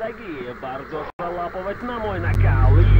я мира дорогие, bardzo залапывать на мой накал и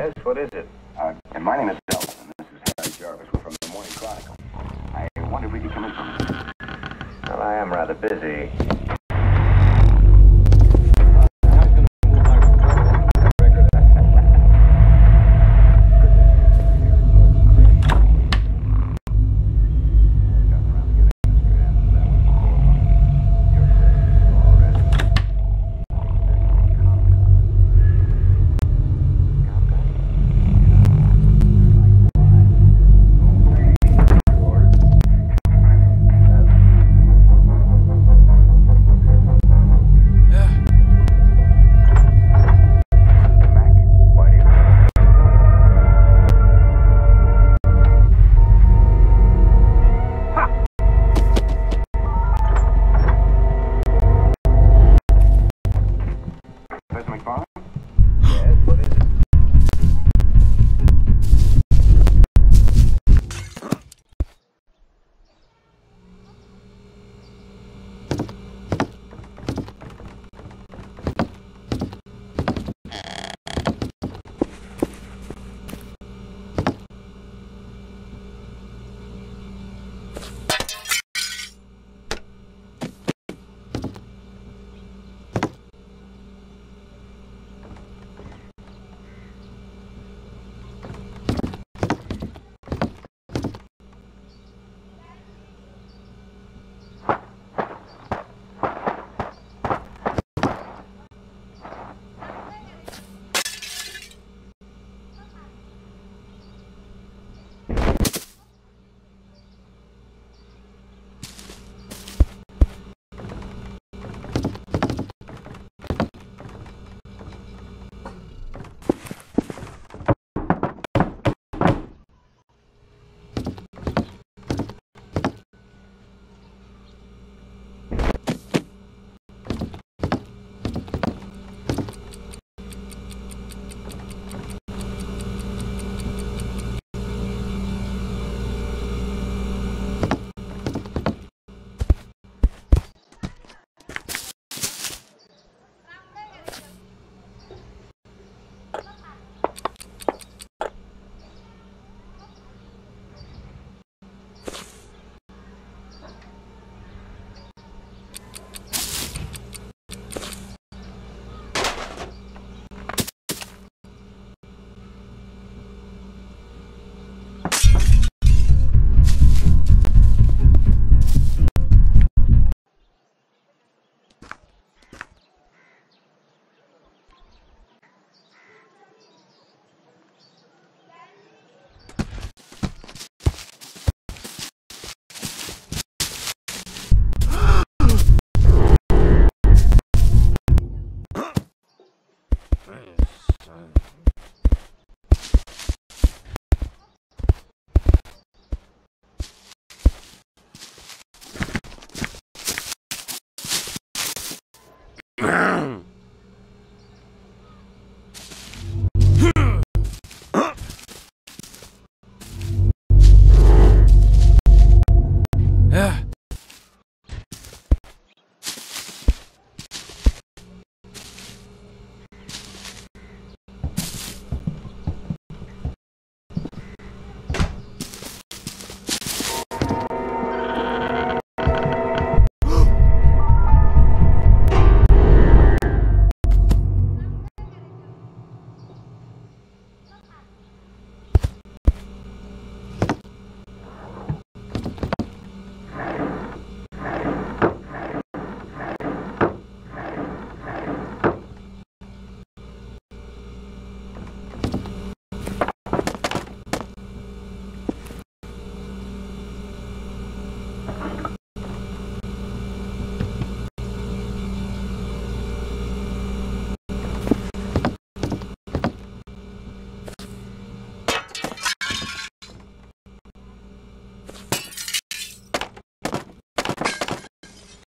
Yes, what is it? Uh, and my name is and this is Harry Jarvis. We're from the Morning Chronicle. I wonder if we could come in for a minute. Well, I am rather busy.